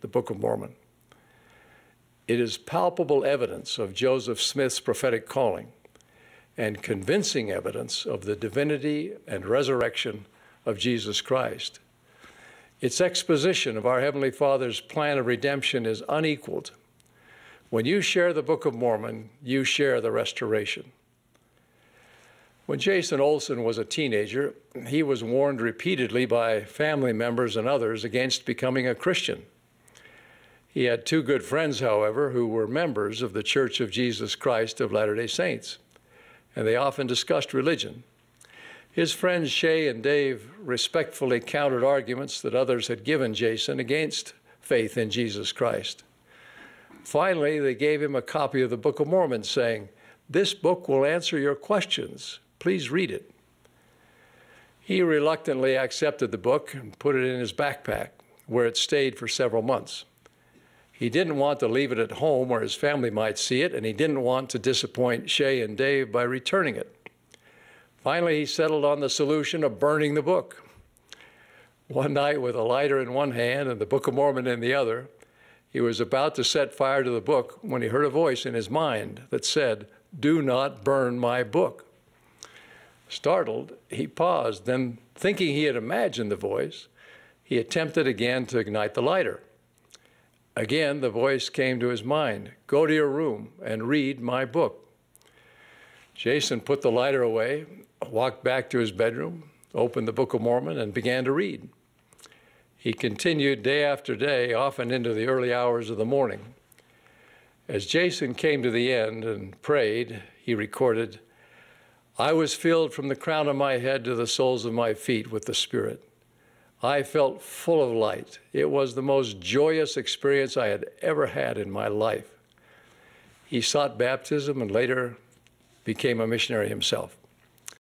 the Book of Mormon. It is palpable evidence of Joseph Smith's prophetic calling and convincing evidence of the divinity and resurrection of Jesus Christ. Its exposition of our Heavenly Father's plan of redemption is unequaled. When you share the Book of Mormon, you share the restoration. When Jason Olson was a teenager, he was warned repeatedly by family members and others against becoming a Christian. He had two good friends, however, who were members of the Church of Jesus Christ of Latter day Saints, and they often discussed religion. His friends Shay and Dave respectfully countered arguments that others had given Jason against faith in Jesus Christ. Finally, they gave him a copy of the Book of Mormon, saying, This book will answer your questions. Please read it. He reluctantly accepted the book and put it in his backpack, where it stayed for several months. He didn't want to leave it at home where his family might see it, and he didn't want to disappoint Shay and Dave by returning it. Finally, he settled on the solution of burning the book. One night, with a lighter in one hand and the Book of Mormon in the other, he was about to set fire to the book when he heard a voice in his mind that said, Do not burn my book. Startled, he paused. Then, thinking he had imagined the voice, he attempted again to ignite the lighter. Again, the voice came to his mind Go to your room and read my book. Jason put the lighter away, walked back to his bedroom, opened the Book of Mormon, and began to read. He continued day after day, often into the early hours of the morning. As Jason came to the end and prayed, he recorded, I was filled from the crown of my head to the soles of my feet with the Spirit. I felt full of light. It was the most joyous experience I had ever had in my life. He sought baptism and later became a missionary himself.